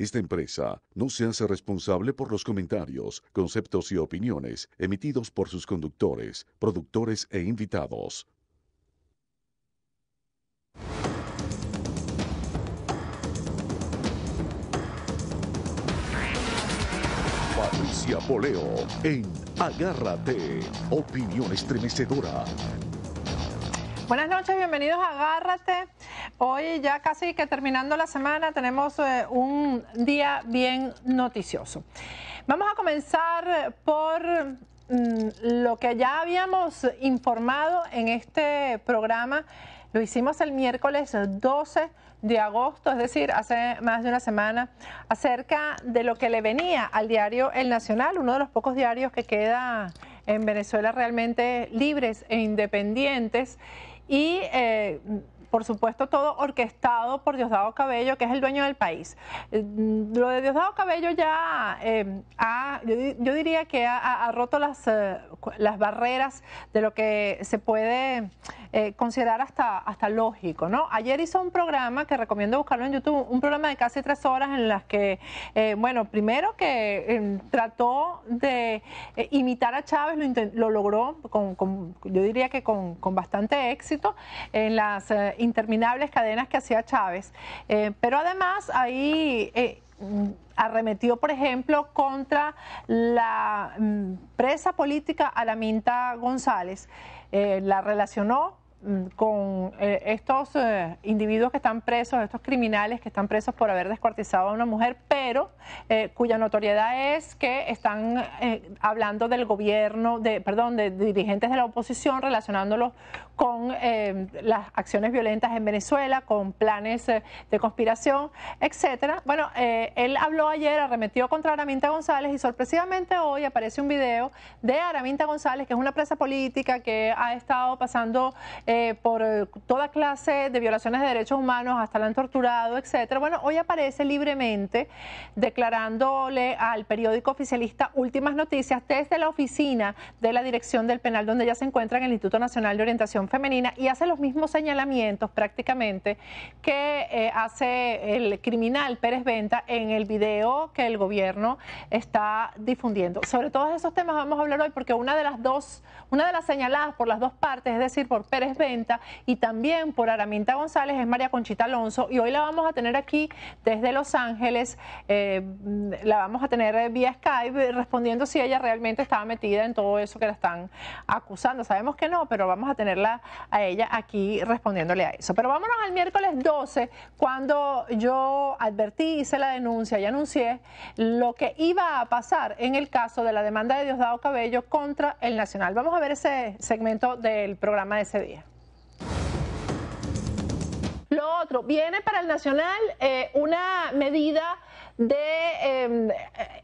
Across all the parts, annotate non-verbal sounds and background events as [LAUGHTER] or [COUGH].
Esta empresa no se hace responsable por los comentarios, conceptos y opiniones emitidos por sus conductores, productores e invitados. Patricia Poleo en Agárrate, opinión estremecedora. Buenas noches, bienvenidos a Agárrate. Hoy ya casi que terminando la semana tenemos eh, un día bien noticioso. Vamos a comenzar por mm, lo que ya habíamos informado en este programa. Lo hicimos el miércoles 12 de agosto, es decir, hace más de una semana, acerca de lo que le venía al diario El Nacional, uno de los pocos diarios que queda en Venezuela realmente libres e independientes y eh, por supuesto todo orquestado por Diosdado Cabello, que es el dueño del país. Eh, lo de Diosdado Cabello ya eh, ha, yo, diría que ha, roto las, las barreras de lo que se puede considerar hasta, hasta lógico. ¿no? Ayer hizo un programa que recomiendo buscarlo en YouTube, un programa de casi tres horas en las que, bueno, primero que trató de imitar a Chávez, lo, lo logró, con, yo diría que con, con bastante éxito en las interminables cadenas que hacía Chávez. Eh, pero además ahí eh, arremetió, por ejemplo, contra la mm, presa política Alaminta González. Eh, la relacionó Mm, con eh, estos eh, individuos que están presos, estos criminales que están presos por haber descuartizado a una mujer, pero eh, cuya notoriedad es que están hablando del gobierno, de, perdón, de, dirigentes de la oposición relacionándolos con las acciones violentas en Venezuela, con planes de conspiración, etcétera. Bueno, él habló ayer, arremetió contra Araminta González y sorpresivamente hoy aparece un video de Araminta González, que es una presa política que ha estado pasando eh, por eh, toda clase de violaciones de derechos humanos, hasta la han torturado, etcétera. Bueno, hoy aparece libremente declarándole al periódico oficialista Últimas Noticias desde la oficina de la dirección del penal donde ella se encuentra en el Instituto Nacional de Orientación Femenina y hace los mismos señalamientos prácticamente que eh, hace el criminal Pérez Venta en el video que el gobierno está difundiendo. Sobre todos esos temas vamos a hablar hoy porque una de las dos, una de las señaladas por las dos partes, es decir, por Pérez Venta y también por Araminta González es María Conchita Alonso y hoy la vamos a tener aquí desde Los Ángeles, eh, la vamos a tener vía Skype respondiendo si ella realmente estaba metida en todo eso que la están acusando. Sabemos que no, pero vamos a tenerla a ella aquí respondiéndole a eso. Pero vámonos al miércoles 12, cuando yo advertí, hice la denuncia y anuncié lo que iba a pasar en el caso de la demanda de Diosdado Cabello contra el Nacional. Vamos a ver ese segmento del programa de ese día. Lo otro, viene para el Nacional eh, una medida de em,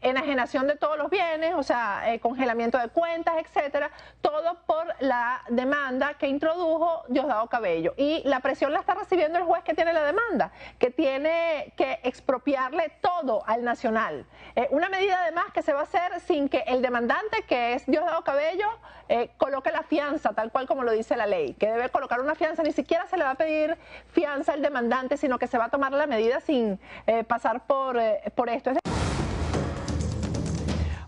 enajenación de todos los bienes, o sea, eh, congelamiento de cuentas, etcétera, todo por la demanda que introdujo Diosdado Cabello. Y la presión la está recibiendo el juez que tiene la demanda, que tiene que expropiarle todo al nacional. Eh, una medida además que se va a hacer sin que el demandante, que es Diosdado Cabello, eh, coloque la fianza, tal cual como lo dice la ley, que debe colocar una fianza, ni siquiera se le va a pedir fianza al demandante, sino que se va a tomar la medida sin pasar por por esto.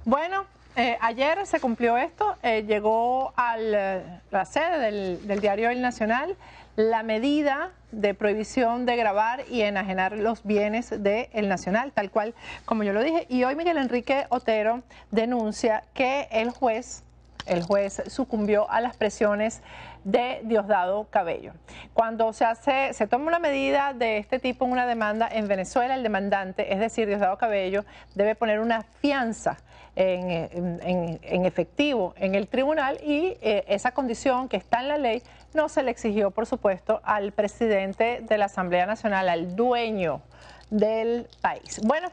Bueno, eh, ayer se cumplió esto, eh, llegó a la sede del, diario El Nacional la medida de prohibición de grabar y enajenar los bienes del El Nacional, tal cual como yo lo dije. Y hoy Miguel Enrique Otero denuncia que el juez, el juez sucumbió a las presiones de Diosdado Cabello. Cuando se hace, se toma una medida de este tipo en una demanda en Venezuela, el demandante, es decir, Diosdado Cabello, debe poner una fianza en, efectivo en el tribunal y eh, esa condición que está en la ley no se le exigió, por supuesto, al presidente de la Asamblea Nacional, al dueño del país. Bueno,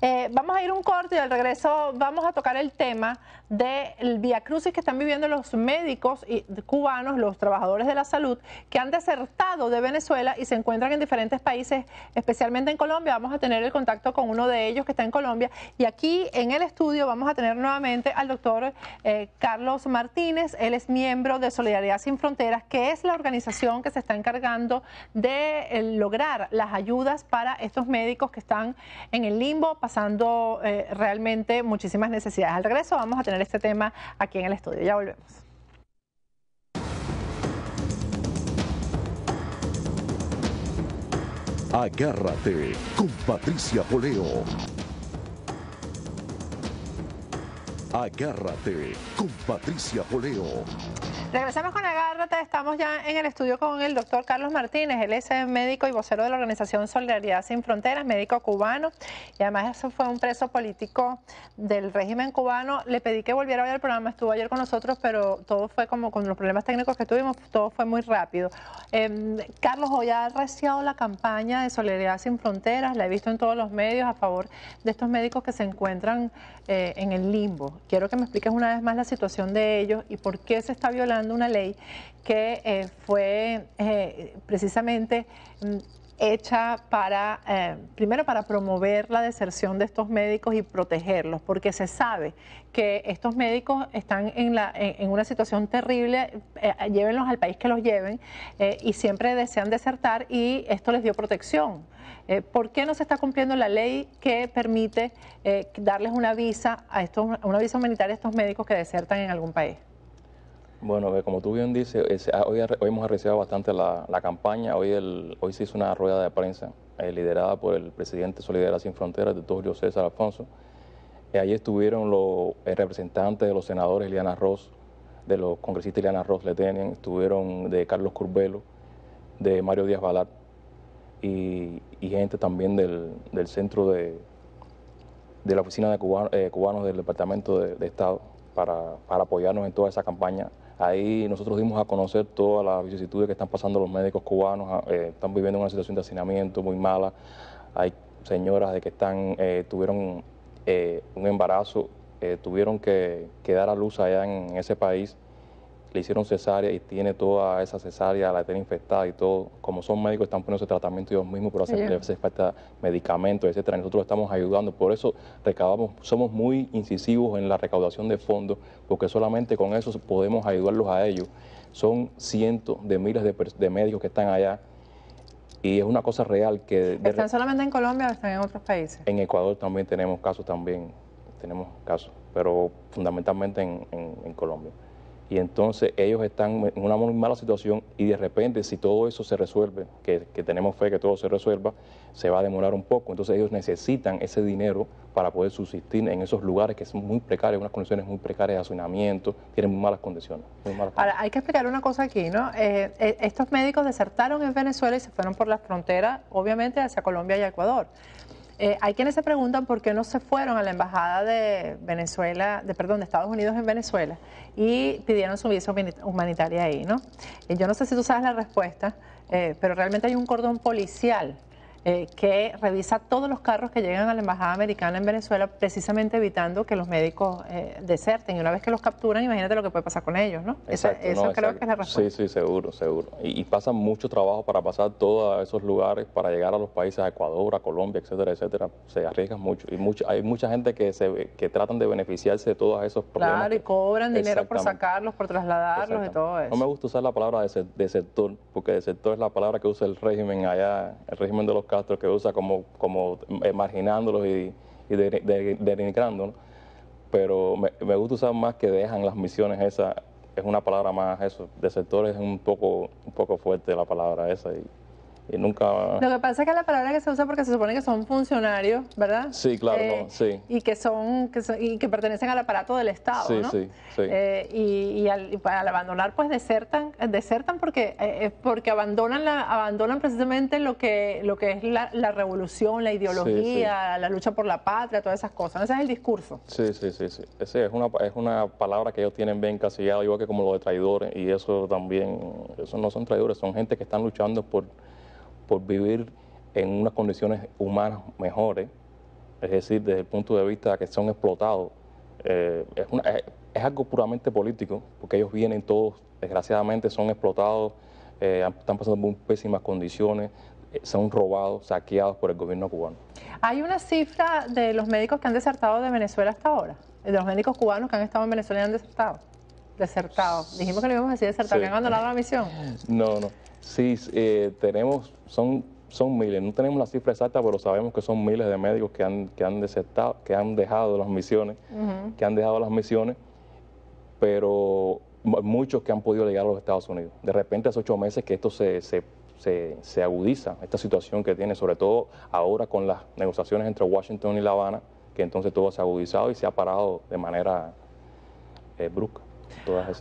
eh, vamos a ir un corte y al regreso vamos a tocar el tema del via crucis que están viviendo los médicos cubanos, los trabajadores de la salud, que han desertado de Venezuela y se encuentran en diferentes países, especialmente en Colombia. Vamos a tener el contacto con uno de ellos que está en Colombia. Y aquí en el estudio vamos a tener nuevamente al doctor eh, Carlos Martínez. Él es miembro de Solidaridad Sin Fronteras, que que es la organización que se está encargando de eh, lograr las ayudas para estos médicos que están en el limbo, pasando eh, realmente muchísimas necesidades. Al regreso vamos a tener este tema aquí en el estudio. Ya volvemos. Agárrate con Patricia Poleo. Agárrate con Patricia Poleo. Regresamos con Agárrate. Estamos ya en el estudio con el doctor Carlos Martínez. Él es médico y vocero de la organización Solidaridad Sin Fronteras, médico cubano. Y además, eso fue un preso político del régimen cubano. Le pedí que volviera hoy al programa. Estuvo ayer con nosotros, pero todo fue como con los problemas técnicos que tuvimos, todo fue muy rápido. Eh, Carlos, hoy ha arreciado la campaña de Solidaridad Sin Fronteras. La he visto en todos los medios a favor de estos médicos que se encuentran eh, en el limbo. Quiero que me expliques una vez más la situación de ellos y por qué se está violando una ley que eh, fue eh, precisamente mm, hecha para, eh, primero para promover la deserción de estos médicos y protegerlos, porque se sabe que estos médicos están en, una situación terrible, llévenlos al país que los lleven, y siempre desean desertar y esto les dio protección. ¿Por qué no se está cumpliendo la ley que permite darles una visa, a estos, una visa humanitaria a estos médicos que desertan en algún país? Bueno, como tú bien dices, ah, hoy, hemos arreciado bastante la, campaña. Hoy, hoy se hizo una rueda de prensa eh, liderada por el presidente Solidaridad Sin Fronteras, doctor Julio César Alfonso. Y allí estuvieron los eh, representantes de los senadores Liana Ross, de los congresistas Liana Ross Letenian, estuvieron de Carlos Curbelo, de Mario Díaz Balat y, gente también del, centro de, de la oficina de eh, cubanos del Departamento de, Estado para apoyarnos en toda esa campaña Ahí nosotros dimos a conocer todas las vicisitudes que están pasando los médicos cubanos, ah, eh, están viviendo una situación de hacinamiento muy mala. Hay señoras de que están, eh, tuvieron eh, un embarazo, tuvieron que, que, dar a luz allá en ese país le hicieron cesárea y tiene toda esa cesárea, la tiene infectada y todo. Como son médicos, están poniendo ese tratamiento ellos mismos, pero hace, falta medicamentos, etcétera. Nosotros estamos ayudando. Por eso recaudamos, somos muy incisivos en la recaudación de fondos, porque solamente con eso podemos ayudarlos a ellos. Son cientos de miles de, médicos que están allá y es una cosa real que... ¿Están solamente en Colombia o están en otros países? En Ecuador también tenemos casos también, tenemos casos, pero fundamentalmente en Colombia y entonces ellos están en una muy mala situación y de repente si todo eso se resuelve, que, tenemos fe que todo se resuelva, se va a demorar un poco. Entonces ellos necesitan ese dinero para poder subsistir en esos lugares que son muy precarios, unas condiciones muy precarias de hacinamiento, tienen muy malas condiciones. Ahora, hay que explicar una cosa aquí, ¿no? Eh, eh, estos médicos desertaron en Venezuela y se fueron por la frontera, obviamente, hacia Colombia y Ecuador. Eh, hay quienes se preguntan por qué no se fueron a la embajada de Venezuela, de perdón, de Estados Unidos en Venezuela y pidieron su visa humanitaria ahí, ¿no? Y yo no sé si tú sabes la respuesta, eh, pero realmente hay un cordón policial eh, que revisa todos los carros que llegan a la Embajada Americana en Venezuela, precisamente evitando que los médicos eh, deserten. Y una vez que los capturan, imagínate lo que puede pasar con ellos, ¿no? eso creo que es la respuesta. Sí, sí, seguro, seguro. Y, pasan mucho trabajo para pasar todos esos lugares, para llegar a los países, a Ecuador, a Colombia, etcétera, etcétera. Se arriesgan mucho. Y mucho, hay mucha gente que, se, que tratan de beneficiarse de todos esos problemas. Claro, y cobran dinero por sacarlos, por trasladarlos y todo eso. No me gusta usar la palabra de, de sector, porque de sector es la palabra que usa el régimen allá, el régimen de los que usa como, como eh, marginándolos y, y denigrando, pero me, me, gusta usar más que dejan las misiones esa, es una palabra más eso, de sectores es un poco, un poco fuerte la palabra esa y, y nunca... Lo que pasa es que la palabra que se usa porque se supone que son funcionarios, ¿verdad? Sí, claro, eh, sí. Y que son, que y que pertenecen al aparato del Estado, sí, ¿no? Sí, sí. Eh, y, y, al, abandonar, pues desertan, desertan porque, eh, porque abandonan, la, abandonan precisamente lo que, lo que es la, la revolución, la ideología, la lucha por la patria, todas esas cosas. Ese es el discurso. Sí, sí, sí, sí. Ese es una, es una palabra que ellos tienen bien casillada, igual que como lo de traidores, y eso también, eso no son traidores, son gente que están luchando por por vivir en unas condiciones humanas mejores, es decir, desde el punto de vista que son explotados. Eh, es, algo puramente político, porque ellos vienen todos, desgraciadamente, son explotados, eh, están pasando por pésimas condiciones, eh, son robados, saqueados por el gobierno cubano. ¿Hay una cifra de los médicos que han desertado de Venezuela hasta ahora? ¿De los médicos cubanos que han estado en Venezuela y han desertado? desertado. Dijimos que no íbamos a decir desertado, Sí. que han abandonado la misión. No, no. Sí, eh, tenemos, son, son miles, no tenemos la cifra exacta, pero sabemos que son miles de médicos que han, que han desertado, que han dejado las misiones, que han dejado las misiones, pero mu- muchos que han podido llegar a los Estados Unidos. De repente hace ocho meses que esto se, se, se, se agudiza, esta situación que tiene, sobre todo ahora con las negociaciones entre Washington y La Habana, que entonces todo se ha agudizado y se ha parado de manera eh, brusca.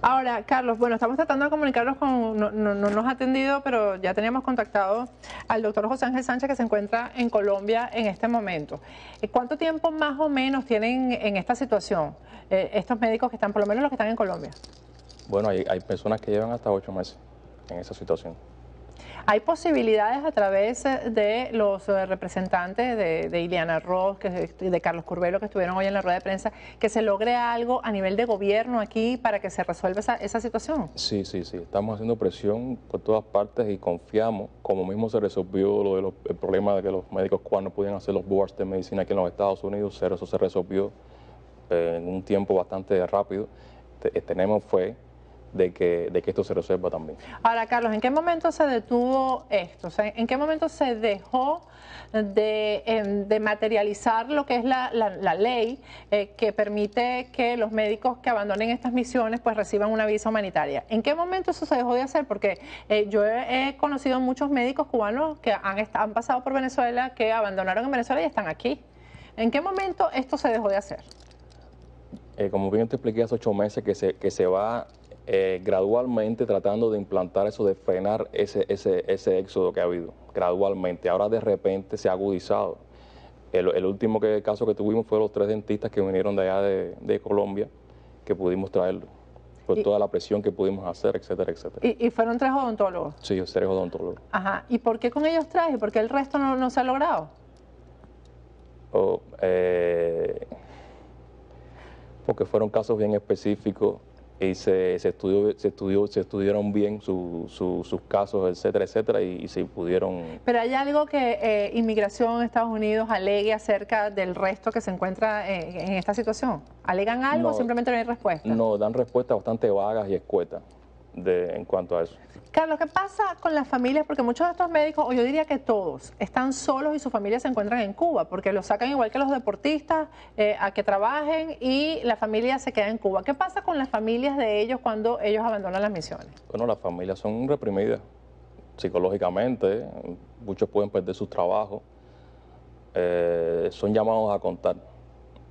Ahora, Carlos, bueno, estamos tratando de comunicarnos con, no, no- no nos ha atendido, pero ya teníamos contactado al doctor José Ángel Sánchez que se encuentra en Colombia en este momento. Eh, ¿Cuánto tiempo más o menos tienen en esta situación eh, estos médicos que están, por lo menos los que están en Colombia? Bueno, hay, hay personas que llevan hasta ocho meses en esa situación. ¿Hay posibilidades a través eh, de los eh, representantes de, de Ileana Ross que, de Carlos Curbelo que estuvieron hoy en la rueda de prensa que se logre algo a nivel de gobierno aquí para que se resuelva esa, esa situación? Sí, sí, sí. Estamos haciendo presión por todas partes y confiamos, como mismo se resolvió lo de los- el problema de que los médicos cubanos podían hacer los boards de medicina aquí en los Estados Unidos, eso se resolvió eh, en un tiempo bastante rápido. Te- tenemos fe de que, de que esto se resuelva también. Ahora, Carlos, ¿en qué momento se detuvo esto? O sea, ¿En qué momento se dejó de, em, de materializar lo que es la, la- la ley eh, que permite que los médicos que abandonen estas misiones pues reciban una visa humanitaria? ¿En qué momento eso se dejó de hacer? Porque eh, yo he, he conocido muchos médicos cubanos que han pasado por Venezuela, que abandonaron en Venezuela y están aquí. ¿En qué momento esto se dejó de hacer? Eh, como bien te expliqué hace ocho meses, que se, que se va eh, gradualmente tratando de implantar eso, de frenar ese, ese, ese éxodo que ha habido, gradualmente. Ahora de repente se ha agudizado. El, el último que- caso que tuvimos fue los tres dentistas que vinieron de allá de, de Colombia, que pudimos traerlo, por Y- toda la presión que pudimos hacer, etcétera, etcétera. Y, y fueron tres odontólogos. Sí, yo seré odontólogo. Ajá. ¿Y por qué con ellos tres y por qué el resto no, no se ha logrado? O, eh, porque fueron casos bien específicos y se, se estudió, se estudió, se estudiaron bien su- su- sus casos, etcétera, etcétera, y, y se pudieron. Pero hay algo que eh, Inmigración Estados Unidos alegue acerca del resto que se encuentra eh, en esta situación. ¿Alegan algo o simplemente no hay respuesta? No, dan respuestas bastante vagas y escuetas de, en cuanto a eso. Carlos, ¿qué pasa con las familias? Porque muchos de estos médicos, o yo diría que todos, están solos y sus familias se encuentran en Cuba, porque los sacan igual que los deportistas eh, a que trabajen y la familia se queda en Cuba. ¿Qué pasa con las familias de ellos cuando ellos abandonan las misiones? Bueno, las familias son reprimidas psicológicamente, muchos pueden perder sus trabajos, eh, son llamados a contar.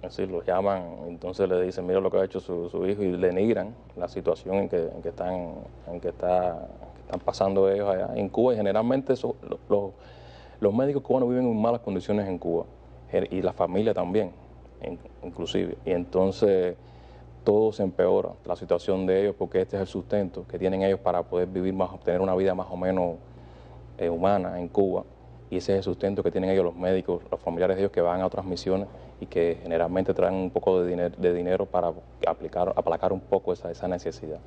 Decir, los llaman, entonces le dicen, mira lo que ha hecho su, su hijo y denigran la situación en que, en que están, en que está, están pasando ellos allá. En Cuba y generalmente eso- lo- lo- los médicos cubanos viven en malas condiciones en Cuba y la familia también, in- inclusive. Y entonces todo se empeora, la situación de ellos, porque este es el sustento que tienen ellos para poder vivir más, tener una vida más o menos eh, humana en Cuba. Y ese es el sustento que tienen ellos los médicos, los familiares de ellos que van a otras misiones y que generalmente traen un poco de dinero, de dinero para aplicar, aplacar un poco esa, esa necesidad.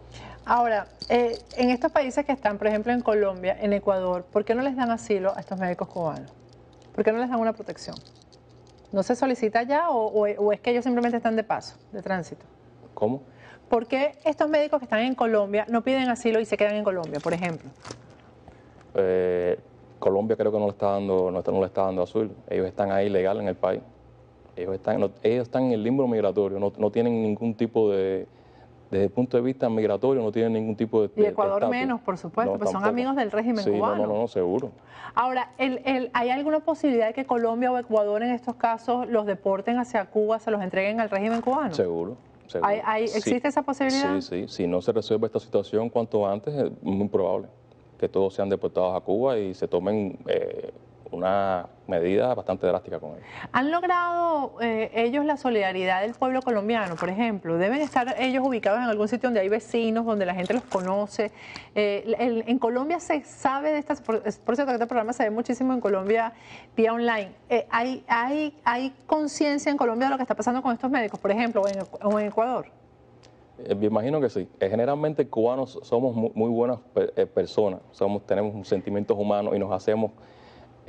Ahora, eh, en estos países que están, por ejemplo, en Colombia, en Ecuador, ¿por qué no les dan asilo a estos médicos cubanos? ¿Por qué no les dan una protección? ¿No se solicita ya o, o- o es que ellos simplemente están de paso, de tránsito? ¿Cómo? ¿Por qué estos médicos que están en Colombia no piden asilo y se quedan en Colombia, por ejemplo? Eh, Colombia creo que no le está dando, no, está- no le está dando azul. Ellos están ahí legal en el país. Ellos están, no- ellos están en el limbo migratorio, no, no tienen ningún tipo de, desde el punto de vista migratorio, no tienen ningún tipo de. Y de Ecuador menos, por supuesto, No, pues son amigos del régimen sí, cubano. No, no, no, seguro. Ahora, el- el- ¿hay alguna posibilidad de que Colombia o Ecuador en estos casos los deporten hacia Cuba, se los entreguen al régimen cubano? Seguro. seguro. ¿Hay- hay- Sí. ¿Existe esa posibilidad? Sí, sí. Si no se resuelve esta situación cuanto antes, es muy probable que todos sean deportados a Cuba y se tomen eh, una medida bastante drástica con ellos. ¿Han logrado eh, ellos la solidaridad del pueblo colombiano, por ejemplo? ¿Deben estar ellos ubicados en algún sitio donde hay vecinos, donde la gente los conoce? Eh, el- en Colombia se sabe de estas, por, por cierto que este programa se ve muchísimo en Colombia vía online. Eh, ¿Hay, hay, hay conciencia en Colombia de lo que está pasando con estos médicos, por ejemplo, o en, o en Ecuador? Me imagino que sí. Generalmente cubanos somos mu- muy, buenas pe- personas, somos, tenemos sentimientos humanos y nos hacemos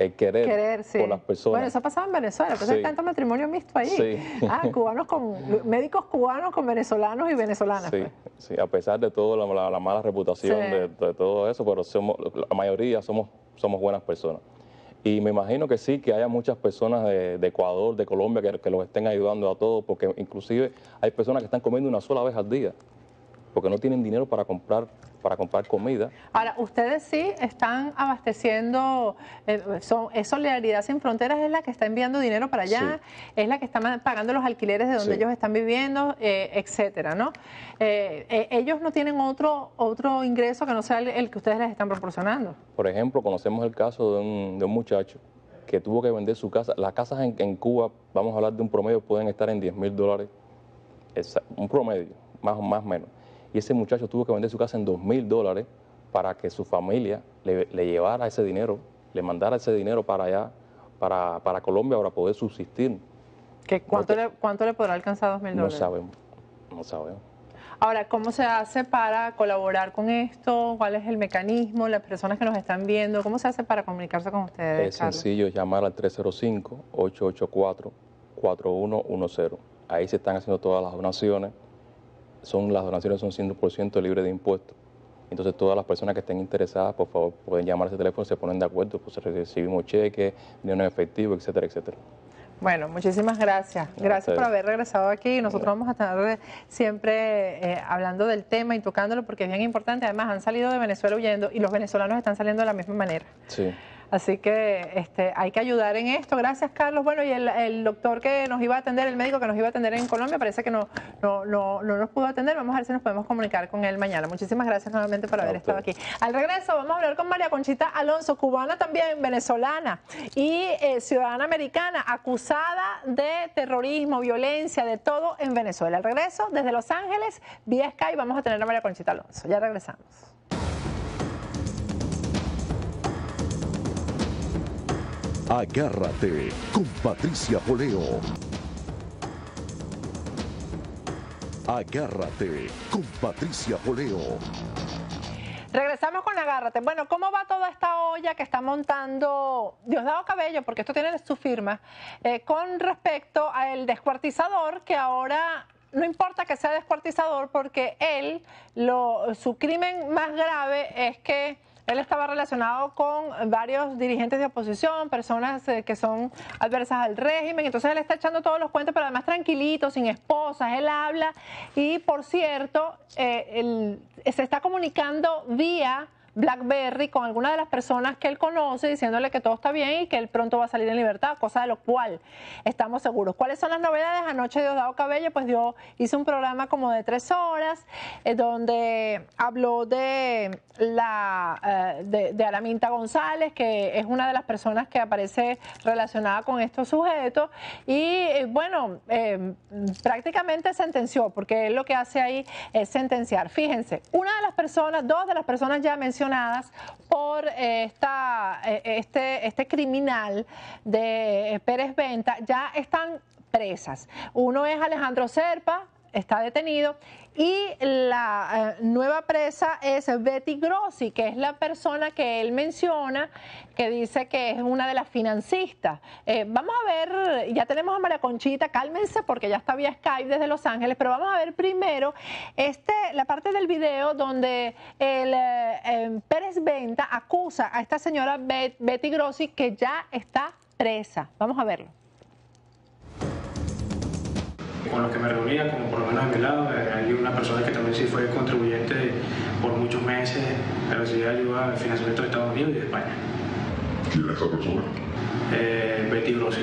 el querer, por las personas. Bueno, eso ha pasado en Venezuela, pues hay tanto matrimonio mixto ahí. Sí. Ah, cubanos con, médicos cubanos con venezolanos y venezolanas. Sí, pues. sí a pesar de todo la, mala reputación de, todo eso, pero somos, la mayoría somos, somos buenas personas. Y me imagino que sí, que haya muchas personas de, Ecuador, de Colombia, que, que, los estén ayudando a todos, porque inclusive hay personas que están comiendo una sola vez al día, porque no tienen dinero para comprar para comprar comida. Ahora, ustedes sí están abasteciendo, eh, son, es Solidaridad Sin Fronteras es la que está enviando dinero para allá, es la que está pagando los alquileres de donde ellos están viviendo, eh, etcétera, ¿no? Eh, ellos no tienen otro, otro ingreso que no sea el, que ustedes les están proporcionando. Por ejemplo, conocemos el caso de un, de un muchacho que tuvo que vender su casa. Las casas en, en Cuba, vamos a hablar de un promedio, pueden estar en 10 mil dólares, un promedio, más o más menos y ese muchacho tuvo que vender su casa en dos mil dólares para que su familia le, llevara ese dinero, le mandara ese dinero para allá, para, para Colombia, para poder subsistir. ¿Qué, cuánto, le, ¿Cuánto le podrá alcanzar dos mil dólares? No sabemos, no sabemos. Ahora, ¿cómo se hace para colaborar con esto? ¿Cuál es el mecanismo? Las personas que nos están viendo, ¿cómo se hace para comunicarse con ustedes? Es sencillo, llamar al 305-884-4110. Ahí se están haciendo todas las donaciones son las donaciones son 100% libres de impuestos. Entonces todas las personas que estén interesadas, por favor, pueden llamar a ese teléfono, se ponen de acuerdo, pues recibimos cheques, dinero en efectivo, etcétera, etcétera. Bueno, muchísimas gracias. Gracias por haber regresado aquí. Nosotros vamos a estar siempre eh, hablando del tema y tocándolo porque es bien importante. Además, han salido de Venezuela huyendo y los venezolanos están saliendo de la misma manera. Sí. Así que este, hay que ayudar en esto. Gracias, Carlos. Bueno, y el, doctor que nos iba a atender, el médico que nos iba a atender en Colombia, parece que no, no, no, no nos pudo atender. Vamos a ver si nos podemos comunicar con él mañana. Muchísimas gracias nuevamente por haber estado aquí. Al regreso vamos a hablar con María Conchita Alonso, cubana también, venezolana y eh, ciudadana americana, acusada de terrorismo, violencia, de todo en Venezuela. Al regreso, desde Los Ángeles, vía Skype, vamos a tener a María Conchita Alonso. Ya regresamos. Agárrate con Patricia Poleo. Agárrate con Patricia Poleo. Regresamos con Agárrate. Bueno, ¿cómo va toda esta olla que está montando Diosdado Cabello? Porque esto tiene su firma. Eh, con respecto al descuartizador, que ahora no importa que sea descuartizador, porque él, su crimen más grave es que él estaba relacionado con varios dirigentes de oposición, personas eh, que son adversas al régimen. Entonces él está echando todos los cuentos, pero además tranquilito, sin esposas. Él habla y, por cierto, eh, se está comunicando vía BlackBerry con alguna de las personas que él conoce diciéndole que todo está bien y que él pronto va a salir en libertad, cosa de lo cual estamos seguros. ¿Cuáles son las novedades? Anoche Diosdado Cabello pues dio, hizo un programa como de tres horas eh, donde habló de la eh, de, Araminta González, que es una de las personas que aparece relacionada con estos sujetos y eh, bueno, prácticamente sentenció, porque él lo que hace ahí es sentenciar. Fíjense, una de las personas, dos de las personas ya mencionadas, por esta, eh, este, este criminal de Pérez Venta ya están presas. Uno es Alejandro Serpa, está detenido, y la eh, nueva presa es Betty Grossi, que es la persona que él menciona, que dice que es una de las financistas. Eh, vamos a ver, ya tenemos a María Conchita, cálmense porque ya está vía Skype desde Los Ángeles, pero vamos a ver primero este, la parte del video donde el eh, Pérez Venta acusa a esta señora Betty Grossi que ya está presa. Vamos a verlo con los que me reunía, como por lo menos a mi lado, eh, hay una persona que también sí fue contribuyente por muchos meses, recibía ayuda de financiamiento de Estados Unidos y de España. ¿Quién es esa persona? Eh, Betty Grossi.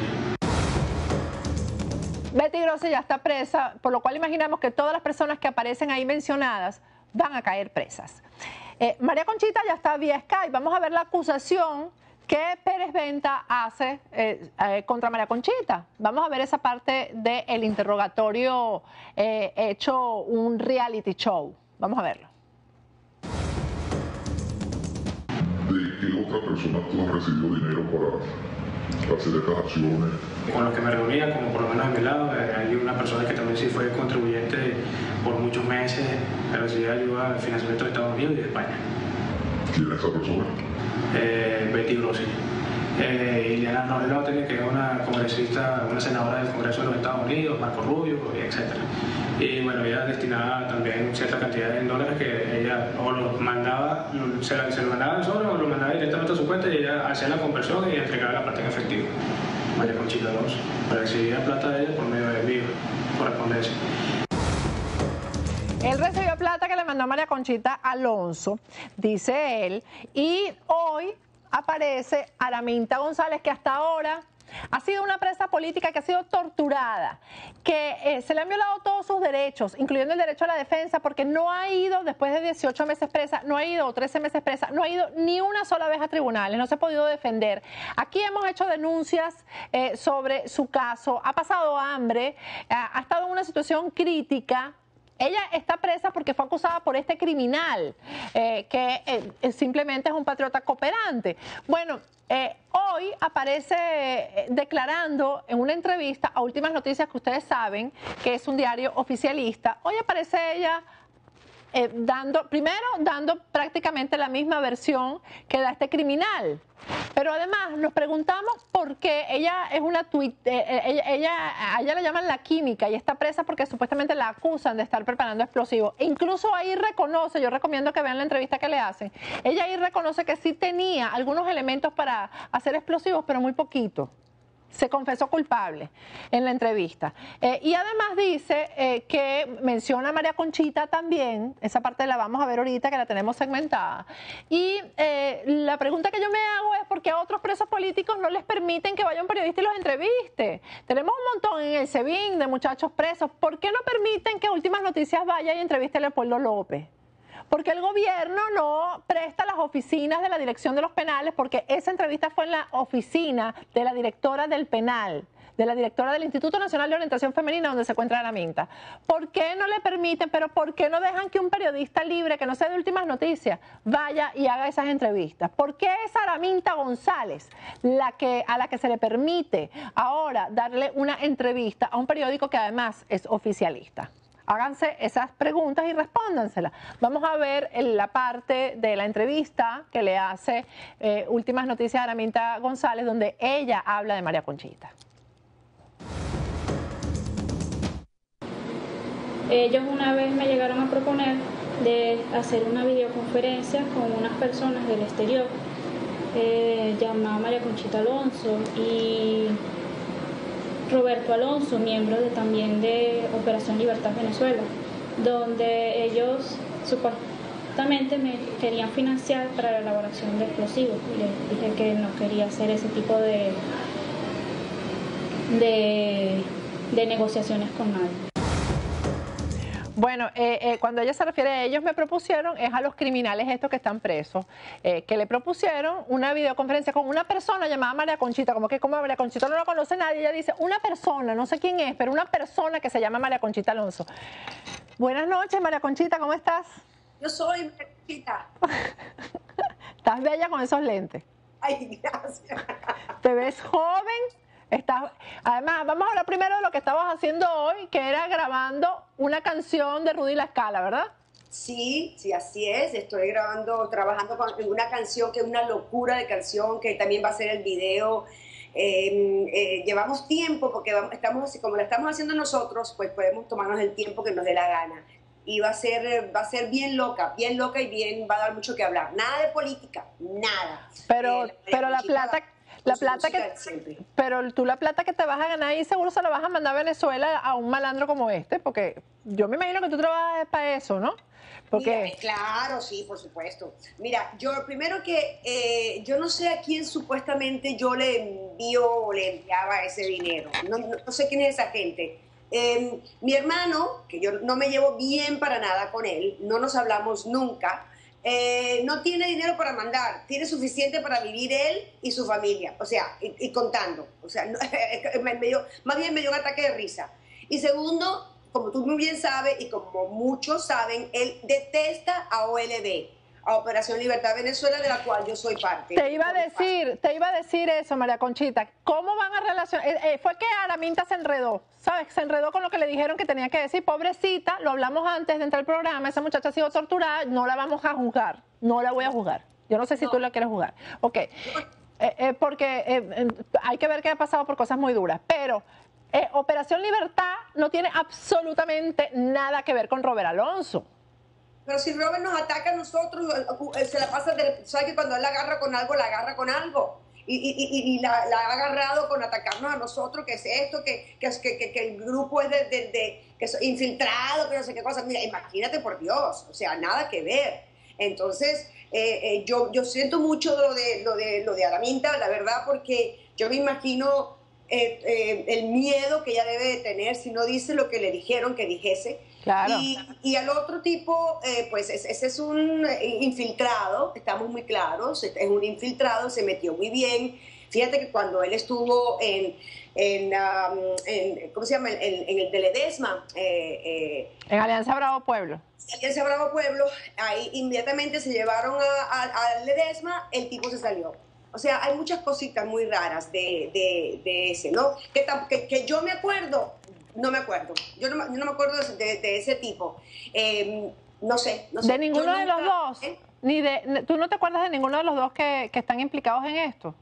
Betty Grossi ya está presa, por lo cual imaginamos que todas las personas que aparecen ahí mencionadas van a caer presas. Eh, María Conchita ya está vía Skype. Vamos a ver la acusación ¿Qué Pérez Venta hace eh, eh, contra María Conchita? Vamos a ver esa parte del interrogatorio eh, hecho un reality show. Vamos a verlo. ¿De qué otra persona tú has recibido dinero para hacer estas acciones? Con los que me reunía, como por lo menos a mi lado, hay una persona que también sí fue contribuyente por muchos meses, recibía ayuda de financiamiento de Estados Unidos y de España. ¿Quién es esa persona? Eh, Betty Grossi. eh, Iliana Norelotene, que es una congresista, una senadora del Congreso de los Estados Unidos, Marco Rubio, etc. Y bueno, ella destinaba también cierta cantidad de dólares que ella o lo mandaba, se, se lo mandaba al sobre o lo mandaba directamente a su cuenta y ella hacía la conversión y entregaba la plata en efectivo. María Conchita Alonso, para recibir la plata de ella por medio de envío, correspondencia. Él recibió plata que le mandó María Conchita Alonso, dice él, y hoy aparece Araminta González, que hasta ahora ha sido una presa política que ha sido torturada, que eh, se le han violado todos sus derechos, incluyendo el derecho a la defensa, porque no ha ido, después de 18 meses presa, no ha ido, o 13 meses presa, no ha ido ni una sola vez a tribunales, no se ha podido defender. Aquí hemos hecho denuncias eh, sobre su caso, ha pasado hambre, ha estado en una situación crítica, ella está presa porque fue acusada por este criminal, eh, que eh, simplemente es un patriota cooperante. Bueno, eh, hoy aparece declarando en una entrevista a Últimas Noticias, que ustedes saben que es un diario oficialista, hoy aparece ella eh, dando, primero dando prácticamente la misma versión que da este criminal. Pero además nos preguntamos por qué ella es una tuit, eh, eh, ella, a ella la llaman la química y está presa porque supuestamente la acusan de estar preparando explosivos. Incluso ahí reconoce, yo recomiendo que vean la entrevista que le hacen, ella ahí reconoce que sí tenía algunos elementos para hacer explosivos, pero muy poquito se confesó culpable en la entrevista. Eh, y además dice eh, que menciona a María Conchita también, esa parte la vamos a ver ahorita que la tenemos segmentada. Y eh, la pregunta que yo me hago es por qué a otros presos políticos no les permiten que vaya un periodista y los entreviste. Tenemos un montón en el SEBIN de muchachos presos. ¿Por qué no permiten que Últimas Noticias vaya y entreviste a Leopoldo López? Porque el gobierno no presta las oficinas de la dirección de los penales, porque esa entrevista fue en la oficina de la directora del penal de la directora del Instituto Nacional de Orientación Femenina donde se encuentra la. ¿Por qué no le permiten, pero por qué no dejan que un periodista libre, que no sea de últimas noticias, vaya y haga esas entrevistas? ¿Por qué es Araminta González la que, a la que se le permite ahora darle una entrevista a un periódico que además es oficialista? Háganse esas preguntas y respóndanselas. Vamos a ver la parte de la entrevista que le hace eh, Últimas Noticias a Araminta González, donde ella habla de María Conchita. Ellos una vez me llegaron a proponer de hacer una videoconferencia con unas personas del exterior, eh, llamada María Conchita Alonso, y Roberto Alonso, miembro de, también de Operación Libertad Venezuela, donde ellos supuestamente me querían financiar para la elaboración de explosivos. Les dije que no quería hacer ese tipo de, de, de negociaciones con nadie. Bueno, eh, eh, cuando ella se refiere a ellos me propusieron, es a los criminales estos que están presos, eh, que le propusieron una videoconferencia con una persona llamada María Conchita, como que como María Conchita no la conoce nadie, ella dice, una persona, no sé quién es, pero una persona que se llama María Conchita Alonso. Buenas noches, María Conchita, ¿cómo estás? Yo soy María Conchita. [LAUGHS] estás bella con esos lentes. Ay, gracias. Te ves joven además, vamos a hablar primero de lo que estabas haciendo hoy, que era grabando una canción de Rudy La Escala, ¿verdad? Sí, sí, así es. Estoy grabando, trabajando con una canción que es una locura de canción, que también va a ser el video. Em, eh, llevamos tiempo porque estamos como la estamos haciendo nosotros, pues podemos tomarnos el tiempo que nos dé la gana. Y va a ser, va a ser bien loca, bien loca y bien, va a dar mucho que hablar. Nada de política, nada. Pero, eh, pero la plata la plata que, pero tú la plata que te vas a ganar ahí seguro se la vas a mandar a Venezuela a un malandro como este, porque yo me imagino que tú trabajas para eso, ¿no? Porque... claro, sí, por supuesto. Mira, yo primero que eh, yo no sé a quién supuestamente yo le envío o le enviaba ese dinero. No, no, sé quién es esa gente. Em, mi hermano, que yo no me llevo bien para nada con él, no nos hablamos nunca. Eh, no tiene dinero para mandar, tiene suficiente para vivir él y su familia, o sea, y, contando, o sea, [LAUGHS] más bien me dio un ataque de risa. Y segundo, como tú muy bien sabes y como muchos saben, él detesta a OLD a Operación Libertad Venezuela, de la cual yo soy parte. Te iba a decir, te iba a decir eso, María Conchita. ¿Cómo van a relacionar? Eh, eh, fue que Araminta se enredó, ¿sabes? Se enredó con lo que le dijeron que tenía que decir. Pobrecita, lo hablamos antes de entrar al programa, esa muchacha ha sido torturada, no la vamos a juzgar, no la voy a juzgar. Yo no sé si tú la quieres jugar. Ok. eh, eh, porque eh, hay que ver que ha pasado por cosas muy duras, pero Operación Libertad no tiene absolutamente nada que ver con Robert Alonso. Pero si Robert nos ataca a nosotros, se la pasa, de, ¿sabes que cuando él la agarra con algo, la agarra con algo? Y la, ha agarrado con atacarnos a nosotros, que es esto, que, que, que, que el grupo es de, de, que es infiltrado, que no sé qué cosa. Mira, imagínate por Dios, o sea, nada que ver. Entonces, eh, eh, yo, yo siento mucho lo de, lo, de, lo de Araminta, la verdad, porque yo me imagino eh, el miedo que ella debe de tener si no dice lo que le dijeron que dijese. Y, y al otro tipo, pues ese es un infiltrado, estamos muy claros, es un infiltrado, se metió muy bien. Fíjate que cuando él estuvo en, en, en ¿cómo se llama? En, el Teledesma. en Alianza Bravo Pueblo Alianza Bravo Pueblo, ahí inmediatamente se llevaron a, Ledesma, el tipo se salió. O sea, hay muchas cositas muy raras de, de, ese, ¿no? Que, que, yo me acuerdo, no me acuerdo, yo no, yo no me acuerdo de, ese tipo. Em, no sé, no sé. ¿De ninguno de los dos? ¿eh? Ni de, ¿Tú no te acuerdas de ninguno de los dos que, que están implicados en esto?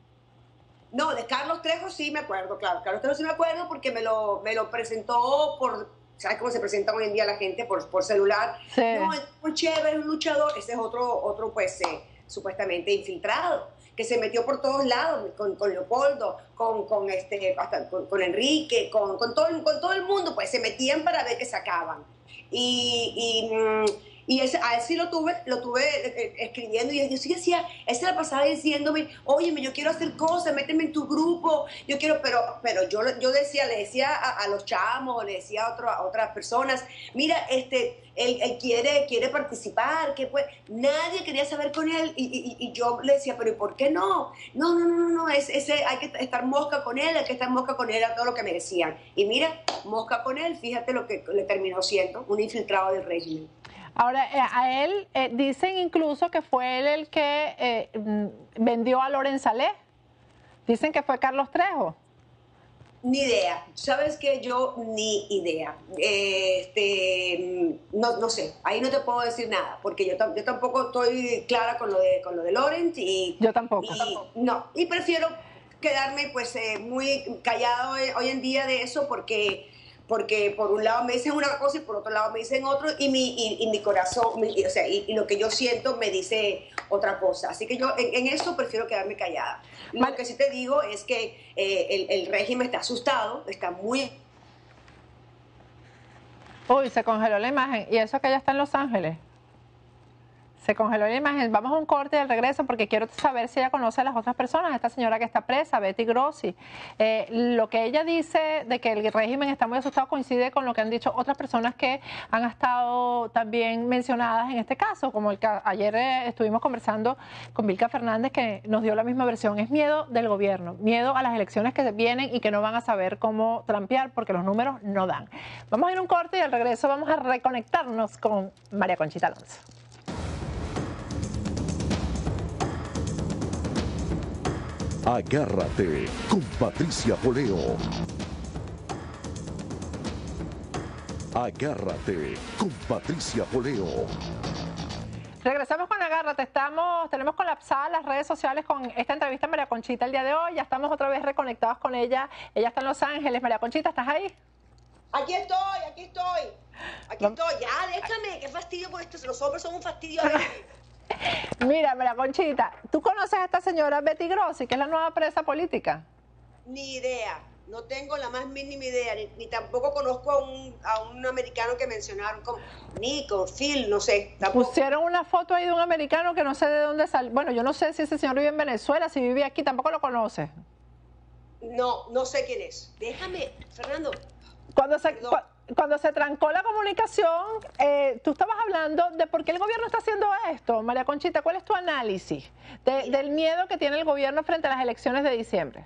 No, de Carlos Trejo sí me acuerdo, claro. Carlos Trejo sí me acuerdo porque me lo, me lo presentó por ¿sabes cómo se presenta hoy en día la gente por, por celular? No, es muy chévere, un luchador. Ese es otro, otro pues, eh, supuestamente infiltrado, que se metió por todos lados, con, con Leopoldo, con, con este, hasta con, Enrique, con, todo, con todo el mundo, pues se metían para ver qué sacaban. Y, y mm, y ese, a él sí lo tuve, lo tuve eh, eh, escribiendo y yo sí decía, él la pasaba diciéndome, oye, yo quiero hacer cosas, méteme en tu grupo, yo quiero, pero, pero yo, yo decía, le decía a, los chamos, le decía a, a otras personas, mira, este, él, quiere, quiere participar, que pues, nadie quería saber con él y, y, yo le decía, pero ¿y por qué no? No, no, no, no, es, ese, hay que estar mosca con él, hay que estar mosca con él, a todo lo que me decían. Y mira, mosca con él, fíjate lo que le terminó siendo, un infiltrado del régimen. Ahora, eh, a él eh, dicen incluso que fue él el que eh, vendió a Lorenzalé. Dicen que fue Carlos Trejo. Ni idea. Sabes que yo ni idea. Este, no, no sé. Ahí no te puedo decir nada, porque yo, yo tampoco estoy clara con lo de con lo de Lorenz y yo tampoco. no. Y prefiero quedarme pues muy callado hoy en día de eso porque porque por un lado me dicen una cosa y por otro lado me dicen otro y mi, y, mi corazón, o sea, y, lo que yo siento me dice otra cosa. Así que yo en, eso prefiero quedarme callada. Lo que sí te digo es que eh, el, régimen está asustado, está muy... Uy, se congeló la imagen. ¿Y eso que ya está en Los Ángeles? Se congeló la imagen. Vamos a un corte del regreso porque quiero saber si ella conoce a las otras personas, esta señora que está presa, Betty Grossi. Eh, lo que ella dice de que el régimen está muy asustado coincide con lo que han dicho otras personas que han estado también mencionadas en este caso, como el que ayer eh, estuvimos conversando con Vilca Fernández que nos dio la misma versión. Es miedo del gobierno, miedo a las elecciones que vienen y que no van a saber cómo trampear porque los números no dan. Vamos a ir a un corte y al regreso vamos a reconectarnos con María Conchita Alonso. Agárrate con Patricia Poleo. Agárrate con Patricia Poleo. Regresamos con Agárrate. Estamos, tenemos colapsadas las redes sociales con esta entrevista a María Conchita el día de hoy. Ya estamos otra vez reconectados con ella. Ella está en Los Ángeles. María Conchita, ¿estás ahí? Aquí estoy, aquí estoy. Aquí estoy. Ya, déjame. Qué fastidio, porque los hombres son un fastidio a [LAUGHS] Mira, mira, Conchita, ¿tú conoces a esta señora Betty Grossi, que es la nueva presa política? Ni idea, no tengo la más mínima idea, ni, tampoco conozco a un, a un, americano que mencionaron como Nico, Phil, no sé. Pusieron una foto ahí de un americano que no sé de dónde salió. Bueno, yo no sé si ese señor vive en Venezuela, si vive aquí, tampoco lo conoce. No, no sé quién es. Déjame, Fernando. Cuando se, cuando se trancó la comunicación, eh, tú estabas hablando de por qué el gobierno está haciendo esto. María Conchita, ¿cuál es tu análisis del miedo que tiene el gobierno frente a las elecciones de diciembre?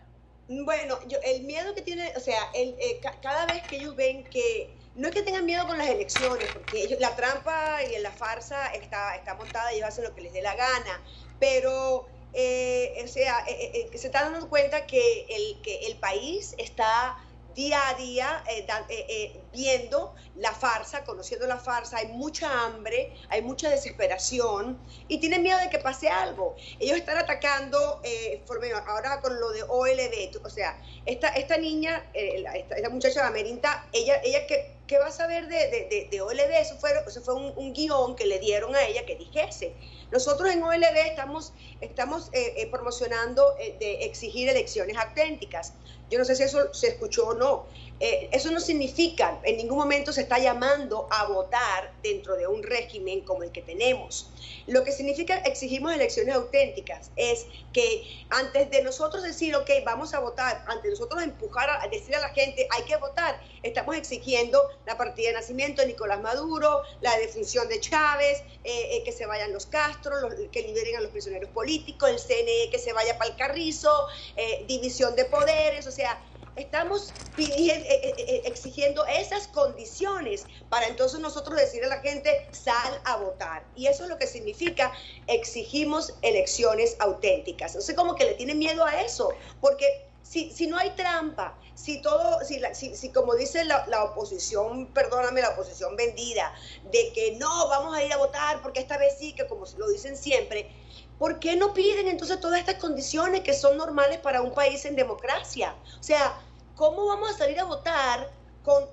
Bueno, yo, el miedo que tiene, o sea, el, eh, cada vez que ellos ven que, no es que tengan miedo con las elecciones, porque ellos, la trampa y la farsa está, está montada y ellos hacen lo que les dé la gana, pero eh, o sea, se están dando cuenta que el, que el país está día a día eh, eh, eh, viendo la farsa, conociendo la farsa, hay mucha hambre, hay mucha desesperación y tienen miedo de que pase algo. Ellos están atacando, ahora con lo de OLB, o sea, esta, esta niña, esta, muchacha, la Merinta, ella, ella que ¿qué va a saber de, de, OLB? Eso fue, eso fue un, guion que le dieron a ella que dijese. Nosotros en OLB estamos, estamos promocionando de exigir elecciones auténticas. Yo no sé si eso se escuchó o no. Eh, eso no significa, en ningún momento se está llamando a votar dentro de un régimen como el que tenemos. Lo que significa exigimos elecciones auténticas es que antes de nosotros decir, ok, vamos a votar, antes de nosotros empujar a, decir a la gente, hay que votar, estamos exigiendo la partida de nacimiento de Nicolás Maduro, la defunción de Chávez, eh, eh, que se vayan los Castro, que liberen a los prisioneros políticos, el CNE que se vaya para el Carrizo, división de poderes, o sea, estamos pidiendo, eh, eh, eh, exigiendo esas condiciones para entonces nosotros decir a la gente, sal a votar. Y eso es lo que significa exigimos elecciones auténticas. No sé cómo que le tienen miedo a eso, porque si, si no hay trampa, si todo, si, si, como dice la, la, oposición, perdóname, la oposición vendida, de que no, vamos a ir a votar porque esta vez sí, que como lo dicen siempre, ¿por qué no piden entonces todas estas condiciones que son normales para un país en democracia? O sea, ¿cómo vamos a salir a votar con...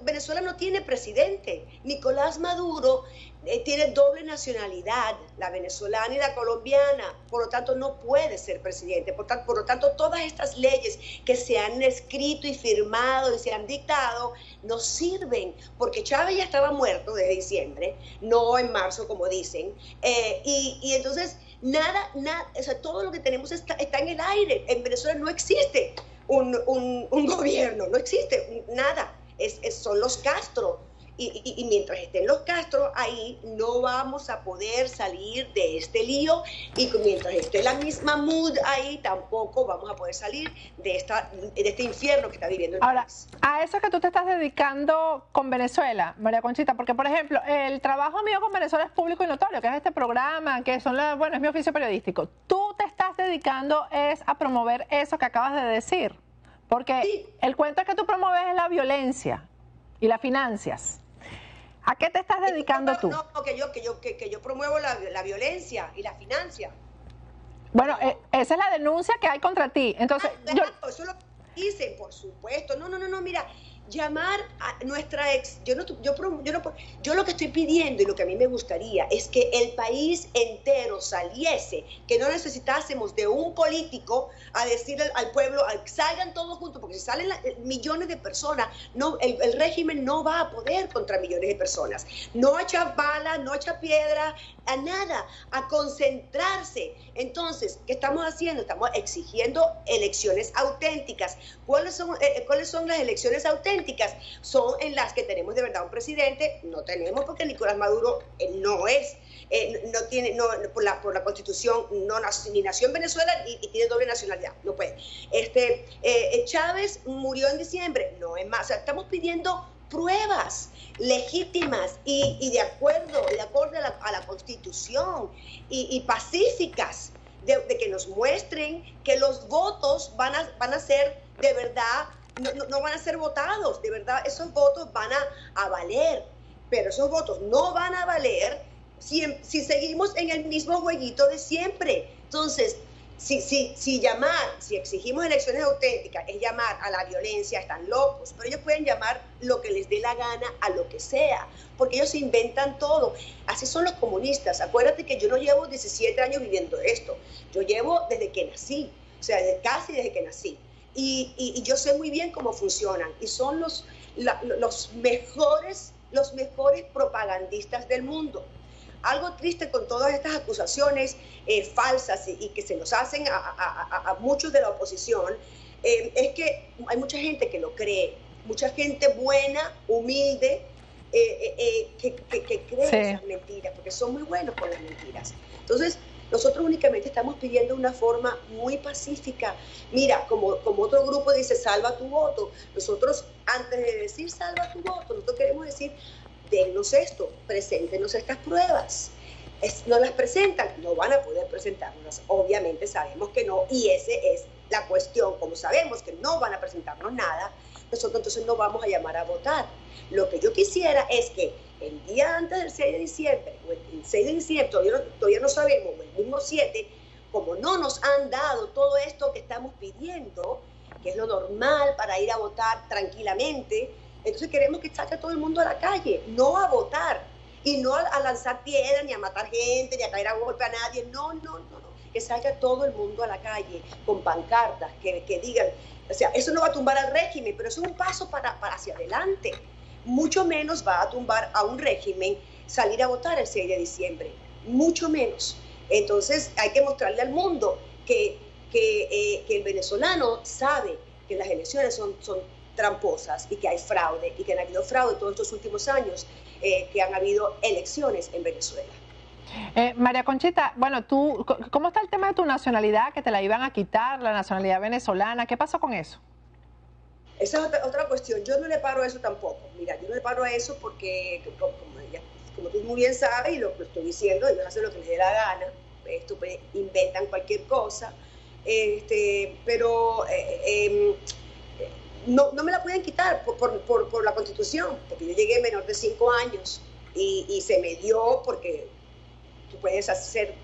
Venezuela no tiene presidente. Nicolás Maduro eh, tiene doble nacionalidad, la venezolana y la colombiana, por lo tanto no puede ser presidente. Por, por lo tanto, todas estas leyes que se han escrito y firmado y se han dictado no sirven, porque Chávez ya estaba muerto desde diciembre, no en marzo como dicen, eh, y, y entonces Nada, nada, o sea, todo lo que tenemos está, está en el aire. En Venezuela no existe un, un, gobierno, no existe nada. Es, son los Castro. Y, y, mientras estén los Castro ahí, no vamos a poder salir de este lío. Y mientras esté la misma mood ahí, tampoco vamos a poder salir de, esta, de este infierno que está viviendo el Ahora, país. a eso que tú te estás dedicando con Venezuela, María Conchita, porque por ejemplo, el trabajo mío con Venezuela es público y notorio, que es este programa, que son las, bueno, es mi oficio periodístico. Tú te estás dedicando es a promover eso que acabas de decir. Porque el cuento que tú promueves es la violencia y las financias. ¿A qué te estás dedicando tú? No, que yo, que yo, que, yo promuevo la, la, violencia y la financia. Bueno, eh, esa es la denuncia que hay contra ti. Entonces, ah, yo... Eso lo dicen, por supuesto. No, no, no, no, mira, llamar a nuestra ex, yo no, yo, yo, no, yo lo que estoy pidiendo y lo que a mí me gustaría es que el país entero saliese, que no necesitásemos de un político a decirle al, pueblo, salgan todos juntos, porque si salen eh, millones de personas, no, el, régimen no va a poder contra millones de personas. No echa balas, no echa piedra, a nada, a concentrarse. Entonces, ¿qué estamos haciendo? Estamos exigiendo elecciones auténticas. ¿Cuáles son, eh, eh, ¿cuáles son las elecciones auténticas? son en las que tenemos de verdad un presidente, no tenemos porque Nicolás Maduro eh, no es, no tiene, no, por, la, por la constitución, no ni nació en Venezuela y, tiene doble nacionalidad, no puede. Este, Chávez murió en diciembre, no es más, estamos pidiendo pruebas legítimas y, de acuerdo, de acuerdo a la, constitución y, pacíficas de, que nos muestren que los votos van a, van a ser de verdad no, van a ser votados, de verdad, esos votos van a, valer, pero esos votos no van a valer si, si seguimos en el mismo jueguito de siempre. Entonces, si, si, si llamar, si exigimos elecciones auténticas, es llamar a la violencia, están locos, pero ellos pueden llamar lo que les dé la gana a lo que sea, porque ellos inventan todo. Así son los comunistas. Acuérdate que yo no llevo 17 años viviendo esto, yo llevo desde que nací, o sea, casi desde que nací y, yo sé muy bien cómo funcionan y son los, los, mejores, los mejores propagandistas del mundo. Algo triste con todas estas acusaciones eh, falsas y, que se nos hacen a, muchos de la oposición eh, es que hay mucha gente que lo cree, mucha gente buena, humilde, eh, que, cree esas mentiras, porque son muy buenos con las mentiras. Entonces, nosotros únicamente estamos pidiendo una forma muy pacífica. Mira, como, como otro grupo dice, salva tu voto. Nosotros, antes de decir salva tu voto, nosotros queremos decir, dennos esto, preséntenos estas pruebas. no las presentan, no van a poder presentarnos. Obviamente sabemos que no, y esa es la cuestión. Como sabemos que no van a presentarnos nada, nosotros entonces no vamos a llamar a votar. Lo que yo quisiera es que el día antes del 6 de diciembre, o el 6 de diciembre, todavía no, todavía no sabemos, o el mismo 7, como no nos han dado todo esto que estamos pidiendo, que es lo normal para ir a votar tranquilamente, entonces queremos que salga todo el mundo a la calle, no a votar, y no a, lanzar piedras, ni a matar gente, ni a caer a golpe a nadie, no, no, no, no, que salga todo el mundo a la calle con pancartas, que, que digan, o sea, eso no va a tumbar al régimen, pero eso es un paso para, para hacia adelante. Mucho menos va a tumbar a un régimen salir a votar el 6 de diciembre, mucho menos. Entonces hay que mostrarle al mundo que, que, eh, que el venezolano sabe que las elecciones son, son tramposas y que hay fraude y que han habido fraude todos estos últimos años eh, que han habido elecciones en Venezuela. Eh, María Conchita, bueno, tú, ¿cómo está el tema de tu nacionalidad? Que te la iban a quitar, la nacionalidad venezolana. ¿Qué pasó con eso? Esa es otra, cuestión. Yo no le paro a eso tampoco. Mira, yo no le paro a eso porque, como, como tú muy bien sabes, y lo, lo, estoy diciendo, ellos hacen lo que les dé la gana. Esto, pues, inventan cualquier cosa. Este, pero eh, em, no, no, me la pueden quitar por, por, por, la constitución, porque yo llegué menor de cinco años y, y, se me dio porque tú puedes hacer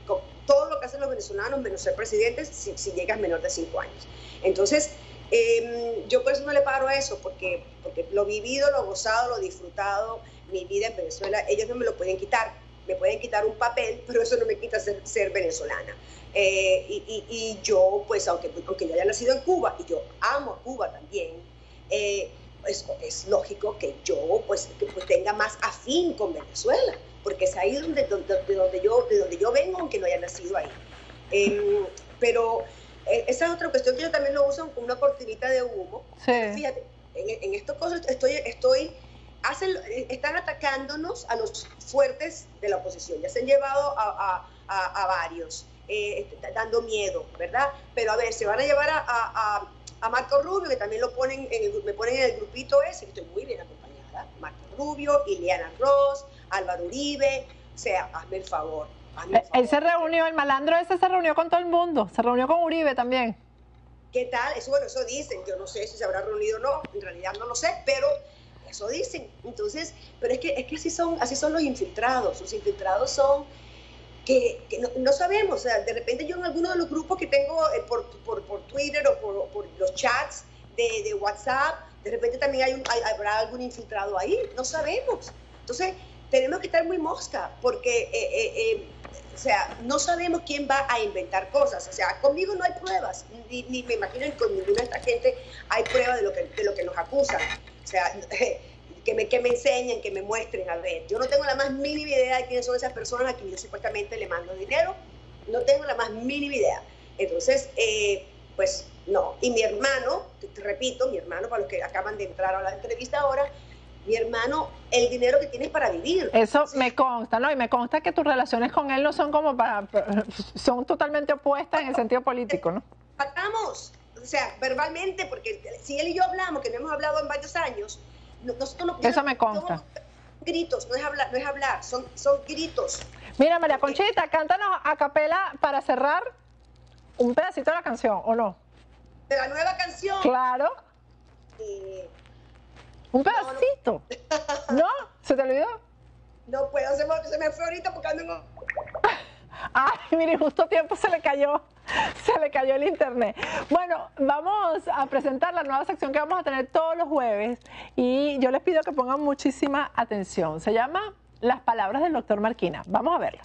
todo lo que hacen los venezolanos menos ser presidentes si, si llegas menor de cinco años. Entonces, eh, yo por eso no le paro a eso, porque, porque lo vivido, lo gozado, lo disfrutado, mi vida en Venezuela, ellos no me lo pueden quitar. Me pueden quitar un papel, [LAUGHS] pero eso no me quita ser, ser venezolana. Eh, y, y, y, yo, pues, aunque, aunque yo haya nacido en Cuba, y yo amo a Cuba también, eh, es, es, lógico que yo, pues, que, pues, tenga más afín con Venezuela, porque es ahí donde, donde, de donde, yo, de donde yo vengo, aunque no haya nacido ahí. Eh, pero esa es otra cuestión que yo también lo uso como una cortinita de humo. Sí. Fíjate, en, en estas cosas estoy, estoy hacen, están atacándonos a los fuertes de la oposición. Ya se han llevado a, a, a varios, eh, dando miedo, ¿verdad? Pero a ver, se van a llevar a, a Marco Rubio, que también lo ponen en el, me ponen en el grupito ese, que estoy muy bien acompañada. Marco Rubio, Ileana Ross, Álvaro Uribe, o sea, hazme el favor. Hazme el favor. Él se reunió, el malandro ese se reunió con todo el mundo, se reunió con Uribe también. ¿Qué tal? Eso, bueno, eso dicen, yo no sé si se habrá reunido o no, en realidad no lo sé, pero eso dicen. Entonces, pero es que, es que así, son, así son los infiltrados, los infiltrados son que, que no, no, sabemos, o sea, de repente yo en alguno de los grupos que tengo eh, por, por, por, Twitter o por, por los chats de, de, WhatsApp, de repente también hay un, hay, habrá algún infiltrado ahí, no sabemos. Entonces, tenemos que estar muy mosca, porque, eh, eh, eh, o sea, no sabemos quién va a inventar cosas. O sea, conmigo no hay pruebas, ni, ni me imagino que con ninguna de esta gente hay pruebas de lo que, de lo que nos acusan. O sea, [LAUGHS] que me, que me enseñen, que me muestren, a ver. Yo no tengo la más mínima idea de quiénes son esas personas a quienes yo supuestamente le mando dinero, no tengo la más mínima idea. Entonces, eh, pues no. Y mi hermano, te, te repito, mi hermano, para los que acaban de entrar a la entrevista ahora, mi hermano, el dinero que tienes para vivir. Eso me consta, ¿no? Y me consta que tus relaciones con él no son como para, son totalmente opuestas en el sentido político, ¿no? Tratamos, o sea, verbalmente, porque si él y yo hablamos, que no hemos hablado en varios años, nosotros no, Eso me consta. No, gritos, no es hablar, no es hablar, son, son gritos. Mira, María Conchita, cántanos a capela para cerrar un pedacito de la canción, ¿o no? De la nueva canción. Claro. Eh, un pedacito. No, [LAUGHS] no. ¿Se te olvidó? No puedo, se me, se me fue ahorita porque ando en... [LAUGHS] Ay, mire, justo a tiempo se le cayó, [LAUGHS] se le cayó el internet. Bueno, vamos a presentar la nueva sección que vamos a tener todos los jueves y yo les pido que pongan muchísima atención. Se llama Las palabras del doctor Marquina. Vamos a verla.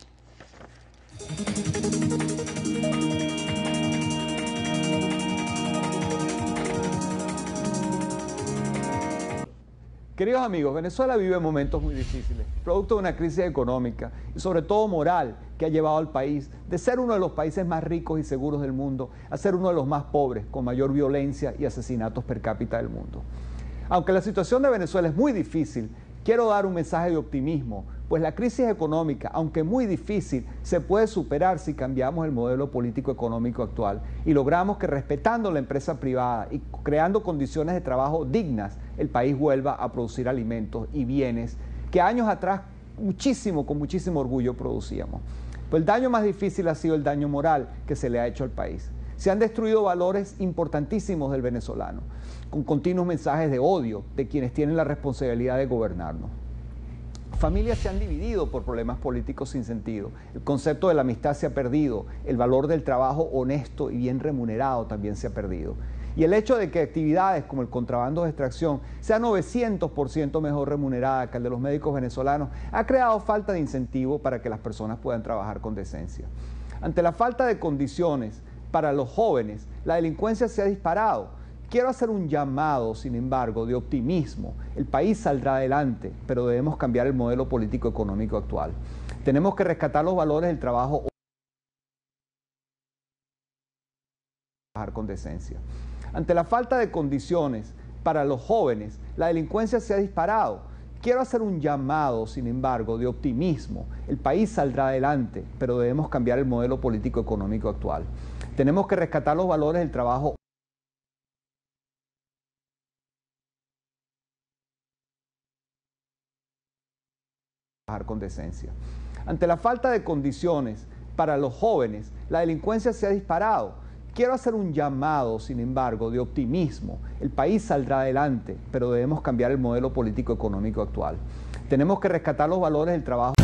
Queridos amigos, Venezuela vive momentos muy difíciles, producto de una crisis económica y sobre todo moral que ha llevado al país de ser uno de los países más ricos y seguros del mundo a ser uno de los más pobres, con mayor violencia y asesinatos per cápita del mundo. Aunque la situación de Venezuela es muy difícil, quiero dar un mensaje de optimismo, pues la crisis económica, aunque muy difícil, se puede superar si cambiamos el modelo político económico actual y logramos que respetando la empresa privada y creando condiciones de trabajo dignas, el país vuelva a producir alimentos y bienes que años atrás muchísimo, con muchísimo orgullo producíamos. Pues el daño más difícil ha sido el daño moral que se le ha hecho al país. Se han destruido valores importantísimos del venezolano, con continuos mensajes de odio de quienes tienen la responsabilidad de gobernarnos. Familias se han dividido por problemas políticos sin sentido. El concepto de la amistad se ha perdido. El valor del trabajo honesto y bien remunerado también se ha perdido. Y el hecho de que actividades como el contrabando de extracción sean 900% mejor remunerada que el de los médicos venezolanos ha creado falta de incentivo para que las personas puedan trabajar con decencia. Ante la falta de condiciones para los jóvenes, la delincuencia se ha disparado. Quiero hacer un llamado, sin embargo, de optimismo. El país saldrá adelante, pero debemos cambiar el modelo político-económico actual. Tenemos que rescatar los valores del trabajo trabajar con decencia. Ante la falta de condiciones para los jóvenes, la delincuencia se ha disparado. Quiero hacer un llamado, sin embargo, de optimismo. El país saldrá adelante, pero debemos cambiar el modelo político-económico actual. Tenemos que rescatar los valores del trabajo trabajar con decencia. Ante la falta de condiciones para los jóvenes, la delincuencia se ha disparado. Quiero hacer un llamado, sin embargo, de optimismo. El país saldrá adelante, pero debemos cambiar el modelo político-económico actual. Tenemos que rescatar los valores del trabajo.